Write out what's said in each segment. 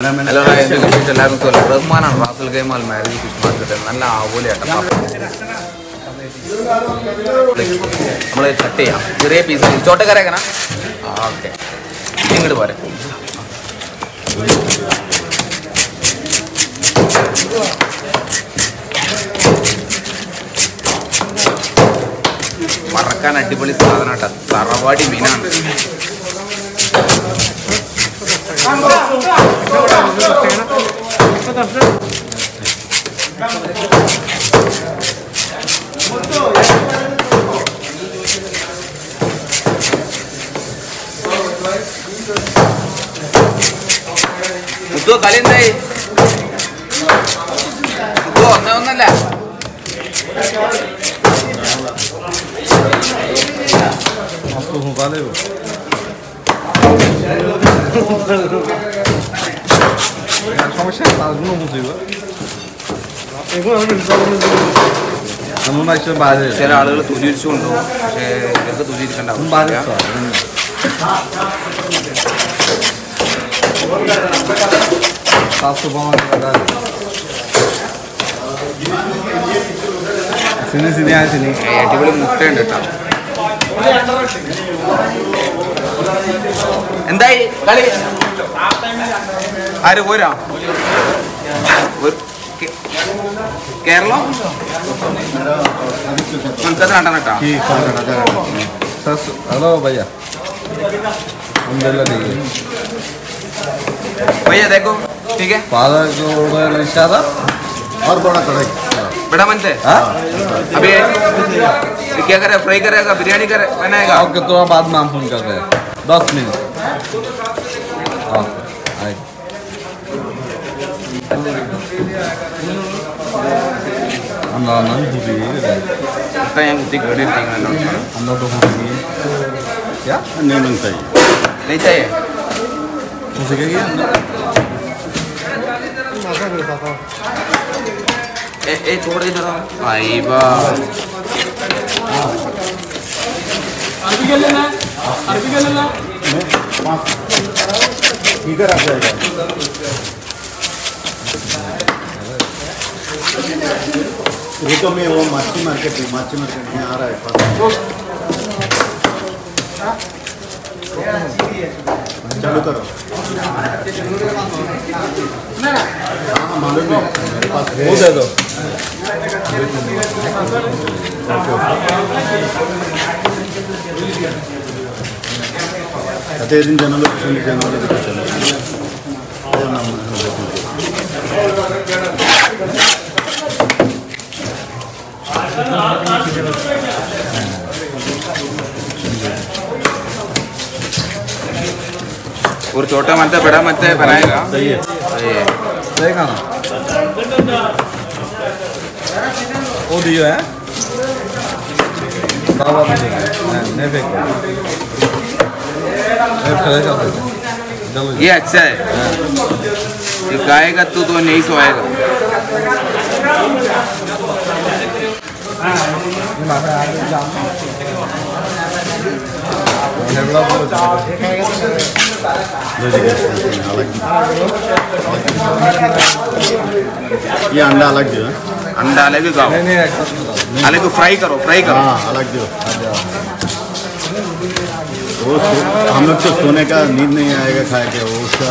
Hello hi എന്റെ വിശേഷം? എല്ലാവർക്കും സുഖം. റഹ്മാനാണ് റാസുൽ ഗൈമാൽ മാരേജ് ഫിഷ് മാർക്കറ്റ് നല്ല ആവോലിയാട്ടം നമ്മൾ കട്ട് ചെയ്യാം. ചെറിയ പീസ് ചോട്ടക്കരക്കണം ഓക്കെ ഇങ്ങോട്ട് പോരെ. മറക്കാൻ അടിപൊളി സാധനം കേട്ടോ. തറവാടി മീനാണ്. Dudu, valendo aí. Dudu, não, não leva. Nossa, não valeu. Wahrscheinlich war es nur musibă. E bună, nu Să nu mai se bază. Se era alături tu zil sunt, se că tu zil când au. Un bază. Salsul bana kadar. Sini sini ya sini. Eh, tiba-tiba mukten datang. എന്തായി കളി കേട്ടോ की sir hello भैया अलहमदिल्ला देखिए भैया देखो ठीक है फादर को उन्होंने इशारा और बड़ा कढ़ाई बड़ा मन से हाँ अभी ये क्या करे फ्राई करेगा बिरयानी करे बनाएगा ओके तो बाद में हम फोन कर रहे हैं दस minute Anda nan hobi kan? Kita yang di gede tinggal non. Anda tuh hobi. Ya? Ini non saya. Ini saya. Musik lagi anda. Eh eh coba ini dong. Aiba. अरबी का लेना अरबी का लेना पाँच ठीक है आप जाएगा ये तो मैं वो माची मार्केट में माची मार्केट में आ रहा है चालू करो। हाँ मालूम है। मेरे पास वो दे दो। अच्छा, और छोटा मत है बड़ा मत है बनाएगा सही है सही है देखा ना वो दियो है बाबा भी देगा नहीं फेंको ये अच्छा है ये गाएगा तू तो नहीं सोएगा ये अंडा अलग दो अंडा अलग खाओ। अलग फ्राई करो फ्राई करो। हाँ अलग दो वो हम लोग तो सोने का नींद नहीं आएगा खा के वो उसका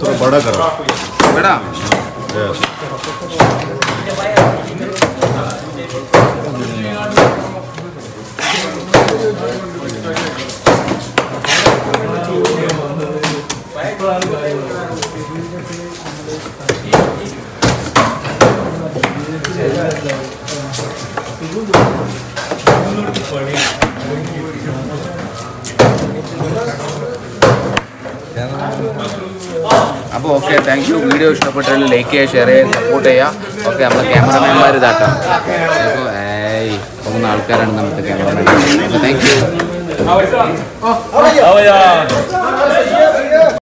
थोड़ा बड़ा करो അപ്പോൾ ഓക്കെ താങ്ക് യു വീഡിയോ ഇഷ്ടപ്പെട്ടാൽ ലൈക്ക് ചെയ്യുക ഷെയർ ചെയ്യുക സപ്പോർട്ട് ചെയ്യുക. ഓക്കെ നമ്മളെ ക്യാമറമാൻമാർ ഇതാക്കാം അപ്പോൾ ഏയ് മൂന്ന് ആൾക്കാരാണ് നമുക്ക് ക്യാമറമാൻ താങ്ക് യു